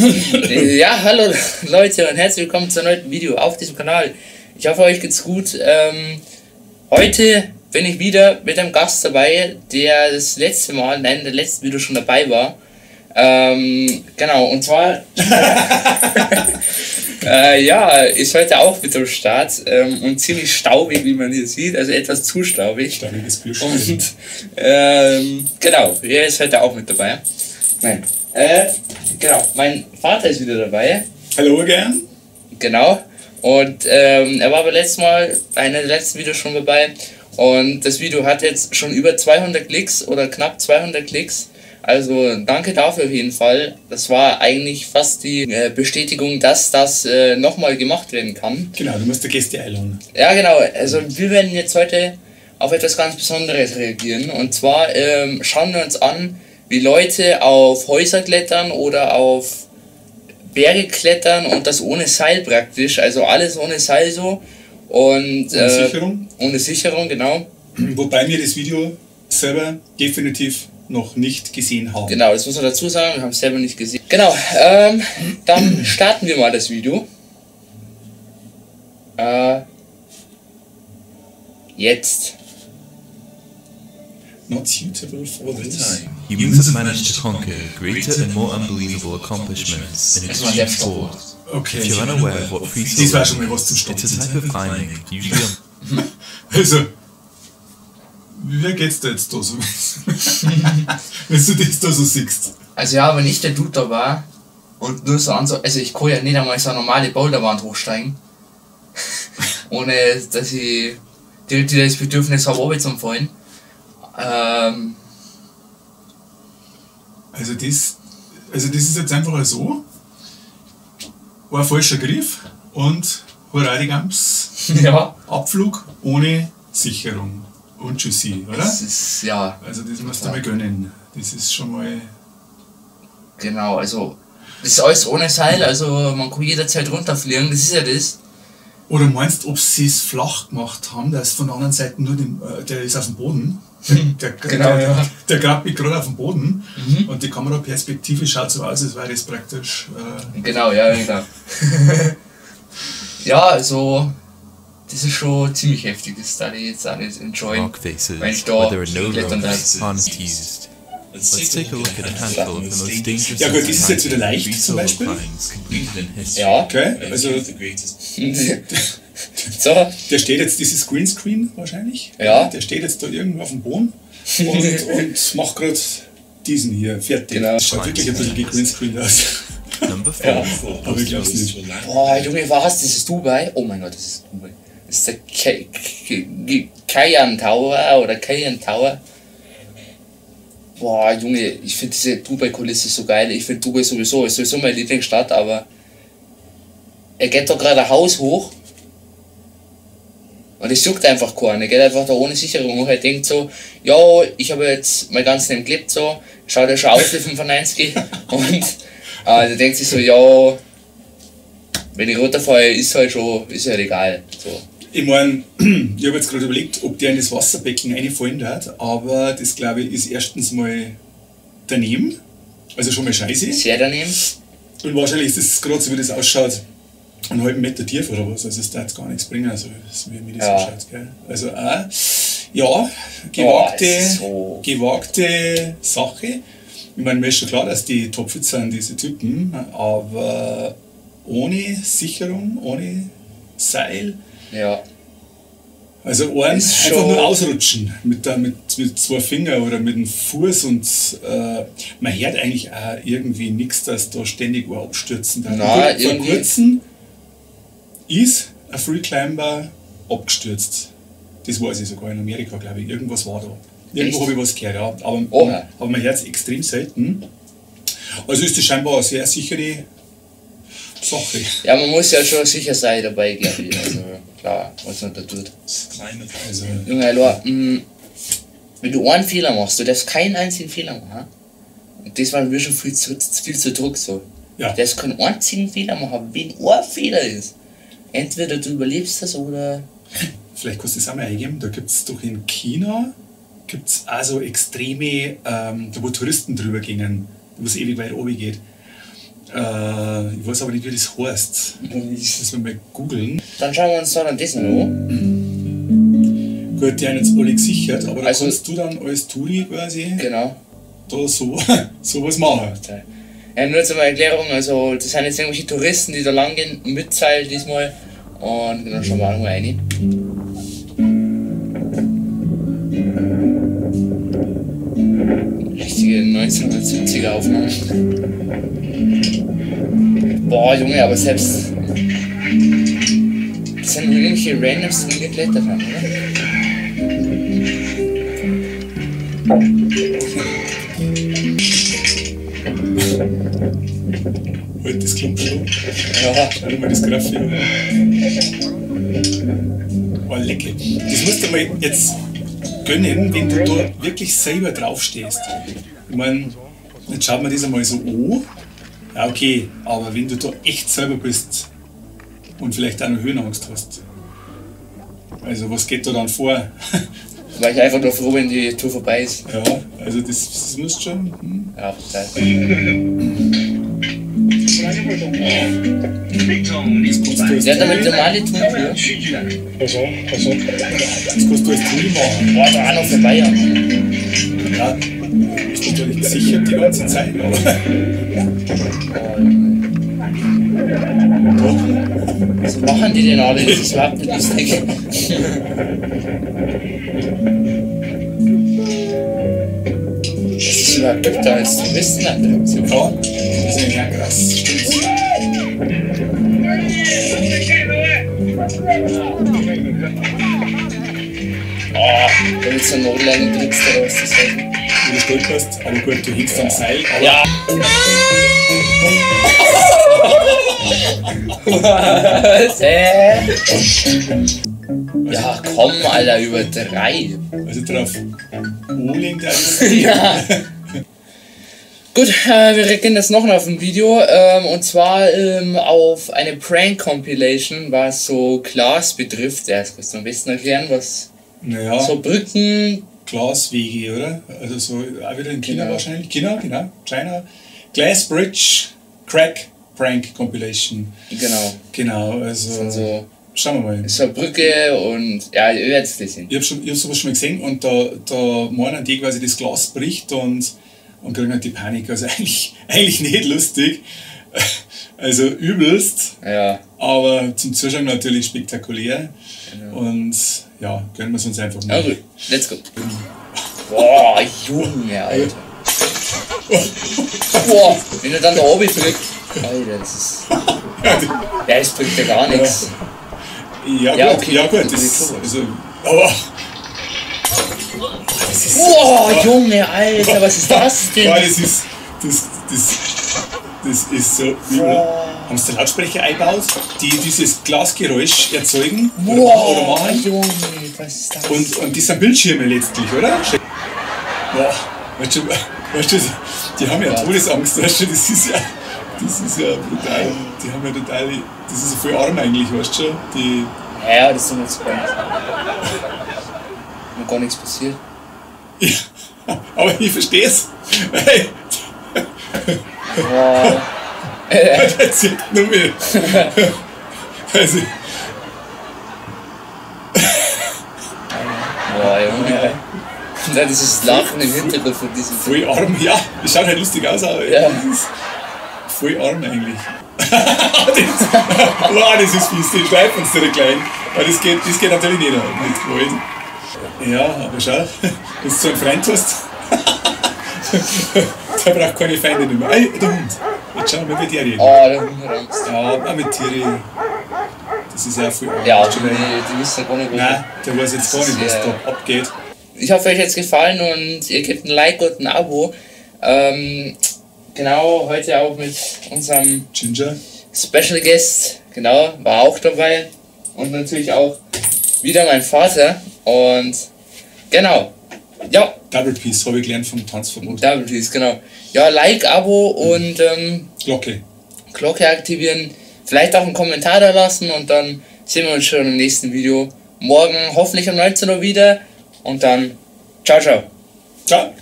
ja, hallo Leute und herzlich willkommen zu einem neuen Video auf diesem Kanal. Ich hoffe, euch geht's gut. Ähm, heute bin ich wieder mit einem Gast dabei, der das letzte Mal, nein, der letzte Video schon dabei war. Ähm, genau, und zwar, äh, ja, ist heute auch mit am Start ähm, und ziemlich staubig, wie man hier sieht, also etwas zu staubig. Staubiges Plüsch. Und, ähm, genau, er ist heute auch mit dabei. Nein, äh, genau, mein Vater ist wieder dabei. Hallo gern. Genau. Und ähm, er war beim letzten Mal, einer der letzten Videos schon dabei. Und das Video hat jetzt schon über 200 Klicks oder knapp 200 Klicks. Also danke dafür auf jeden Fall. Das war eigentlich fast die äh, Bestätigung, dass das äh, nochmal gemacht werden kann. Genau, du musst die Gäste einladen. Ja, genau. Also wir werden jetzt heute auf etwas ganz Besonderes reagieren. Und zwar ähm, schauen wir uns an, wie Leute auf Häuser klettern oder auf Berge klettern und das ohne Seil praktisch. Also alles ohne Seil so. Und, Ohne äh, Sicherung. Ohne Sicherung, genau. Wobei wir das Video selber definitiv noch nicht gesehen haben. Genau, das muss man dazu sagen, wir haben es selber nicht gesehen. Genau, ähm, dann starten wir mal das Video. Äh, jetzt. Not suitable for this. time, humans have managed to conquer greater and more unbelievable accomplishments in Das war der extreme sport. Okay. If you're unaware of what free Das war schon mal was zum it's a type of climbing, usually on Also, wie geht's dir jetzt da so? Wenn du das da so siehst. Also ja, wenn ich der Dude da war und nur so an so, also ich kann ja nicht einmal so eine normale Boulderwand hochsteigen, ohne dass ich die, die das Bedürfnis habe, zu fallen. Ähm, Also das, also das ist jetzt einfach so. Ein falscher Griff und Hurradigams ja. Abflug ohne Sicherung. Und Tschüssi, oder? Das ist, ja, Also das musst du mal gönnen. Das ist schon mal. genau, also das ist alles ohne Seil, also man kann jederzeit runterfliegen, das ist ja das. Oder meinst ob sie es flach gemacht haben, da ist von der anderen Seite nur dem, äh, der ist auf dem Boden. Der, der, Genau, der, ja. der, grabt mich gerade auf dem Boden Mhm. und die Kameraperspektive schaut so aus, als wäre das praktisch. Äh, Genau, ja, genau. ja, also das ist schon ziemlich heftig, das da ich jetzt alles enjoyen. rock faces Wenn ich da there are no klettern darf. Let's take a look at a handful of the most dangerous Ja gut, das ist jetzt wieder leicht zum Beispiel. Ja. okay, also so, der steht jetzt, ist Greenscreen wahrscheinlich. Ja. Der steht jetzt da irgendwo auf dem Boden und, und macht gerade diesen hier fertig. Genau. Das schaut wirklich ein bisschen wie Greenscreen aus. Number four. Ja. Aber ich glaub's nicht. boah, Junge, was? Das ist Dubai? Oh mein Gott, das ist Dubai. Das ist der Ka- Ka- Kayan Tower oder Kayan Tower. Boah, Junge, ich finde diese Dubai-Kulisse so geil. Ich finde Dubai sowieso, ist sowieso meine Lieblingsstadt, aber er geht doch gerade ein Haus hoch und es juckt einfach keinen. Er geht einfach da ohne Sicherung hoch. Er denkt so, ja, ich habe jetzt mein ganzes Leben gelebt, so, schaut ja schon aus wie 95 und äh, der denkt sich so, ja, wenn ich runterfahre, ist halt schon, ist halt egal. So. Ich meine, ich habe jetzt gerade überlegt, ob der in das Wasserbecken reinfallen wird, aber das glaube ich ist erstens mal daneben, also schon mal scheiße. Sehr daneben. Und wahrscheinlich ist das gerade so, wie das ausschaut, einen halben Meter tief oder was, also es darf gar nichts bringen, also so wie mir das Ja. ausschaut. Gell? Also auch, ja, gewagte, Oh, so- gewagte Sache. Ich meine, mir ist schon klar, dass die topfit sind, diese Typen, aber ohne Sicherung, ohne Seil, Ja. also Ist einfach nur ausrutschen mit, der, mit, mit zwei Fingern oder mit dem Fuß und äh, man hört eigentlich auch irgendwie nichts, dass da ständig abstürzen. Und vor irgendwie- kurzem ist ein Freeclimber abgestürzt. Das weiß ich sogar in Amerika, glaube ich. Irgendwas war da. Irgendwo Echt? habe ich was gehört, ja. Aber, Oha. aber man hört es extrem selten. Also ist das scheinbar eine sehr sichere Sache. ja, man muss ja schon sicher sein dabei, glaube ich. Also, klar, was man da tut. Also, Junge, hallo, mh, wenn du einen Fehler machst, du darfst keinen einzigen Fehler machen. Und das war mir schon viel zu, viel zu Druck so. ja. Du darfst keinen einzigen Fehler machen, wenn ein Fehler ist. Entweder du überlebst das oder. Vielleicht kannst du das auch mal eingeben. Da gibt es doch in China gibt's auch so extreme, ähm, da wo Touristen drüber gingen, wo es ewig weit oben geht. Äh, ich weiß aber nicht, wie das heißt. Das müssen wir mal googeln. Dann schauen wir uns da dann das an. Gut, die haben jetzt alle gesichert, aber da Also- kannst du dann als Touri quasi Genau. da so sowas machen. Ja, nur zur Erklärung, also das sind jetzt irgendwelche Touristen, die da lang gehen, mit Seil diesmal. Und dann schauen wir auch mal rein. Richtige 1970er Aufnahme. Boah, Junge, aber selbst. Das sind irgendwelche Randoms, die geklettert haben, oder? Das klappt schon. Ja. Schau mal das Grafik an. Oh, lecker. Das musst du mal jetzt gönnen, wenn du da wirklich selber draufstehst. Ich meine, jetzt schaut man das einmal so an. Ja, okay, aber wenn du da echt selber bist und vielleicht auch noch Höhenangst hast, also was geht da dann vor? War ich einfach nur froh, wenn die Tour vorbei ist. ja, also das, das muss schon. Hm. Ja, total. Der hat damit normale Tour. Das kannst du als Touri machen. Boah, da auch noch vorbei. Ja. Ja, ist natürlich gesichert die ganze Zeit, aber. Was machen die denn alle? Das ist überhaupt nicht lustig. Das ist überhaupt da als Touristenattraktion. Ja, das ist eigentlich auch krass. Stimmt. Oh, da wird so ein Notlein getrickst oder was das heißt. Wie du stolperst, aber gut, du hängst am Seil, aber Ja. Was? Hä? Ja, komm, Alter, übertreib. also drauf Ohling, der ist. Ja. Gut, äh, wir reagieren jetzt noch auf ein Video ähm, und zwar ähm, auf eine Prank-Compilation, was so Glas betrifft. Ja, das kannst du am besten erklären, was Naja, so Brücken. Glaswege, oder? Also so auch wieder in China Genau. wahrscheinlich. China, genau. China. Glass Bridge Crack Prank Compilation. Genau, Genau, also so, schauen wir mal. so eine Brücke und ja, ihr werdet es sehen. Ich habe hab sowas schon mal gesehen und da, da meinen die quasi das Glas bricht und, und kriegen halt die Panik. Also eigentlich, eigentlich nicht lustig. Also übelst, Ja, aber zum Zuschauen natürlich spektakulär. Genau. Und ja, gönnen wir es uns einfach na mal. gut, let's go. Boah, Junge, Alter. Boah, wenn er dann da oben drückt. Alter, das ist. Ja, das bringt ja gar nichts. Ja, Ja, gut, okay. ja gut, Okay, das, cool. also, aber Boah, Junge, Alter, was ist das denn? Boah, das ist, das, das, das ist so übel. Haben sie Lautsprecher eingebaut, die dieses Glasgeräusch erzeugen oder, oder Boah, machen? Junge, was ist das? Und, und das sind Bildschirme letztlich, oder? Boah, weißt du, weißt du, die haben ja. Todesangst, weißt du, das ist ja, das ist ja brutal. Die haben ja total, das ist ja voll arm eigentlich, weißt du, die, ja, das nicht so spannend. Gar nichts passiert. ja, aber ich verstehe es. Hey, Boah. der zieht nur mehr. Also, Boah, Junge. Und dann dieses Lachen im Hintergrund von diesem voll arm, ja, das schaut halt lustig aus, aber Ja. das ist voll arm eigentlich. das, wow, das ist fies, den schleifen uns direkt klein. Aber das geht, das geht natürlich nicht, nicht wollen. Ja, aber schau, wenn du so einen Freund hast, der braucht keine Feinde mehr. Ey, der Hund. Jetzt schauen wir mal, wie der redet. Oh, der Hund hat. Ja, auch mit Tieren. Das ist voll arm. Ja, die, die wissen ja gar nicht, wo Nein, der weiß jetzt gar nicht, was Ja. da abgeht. Ich hoffe, euch hat es gefallen und ihr gebt ein Like und ein Abo. Ähm, genau, heute auch mit unserem Ginger. Special Guest, genau, war auch dabei. Und natürlich auch wieder mein Vater. Und genau, ja, Double Piece habe ich gelernt vom Tanzverbot. Double Peace, genau. Ja, Like, Abo und ähm, Glocke. Glocke aktivieren. Vielleicht auch einen Kommentar da lassen und dann sehen wir uns schon im nächsten Video. Morgen hoffentlich um 19 Uhr wieder. Und dann, ciao, ciao. Ciao.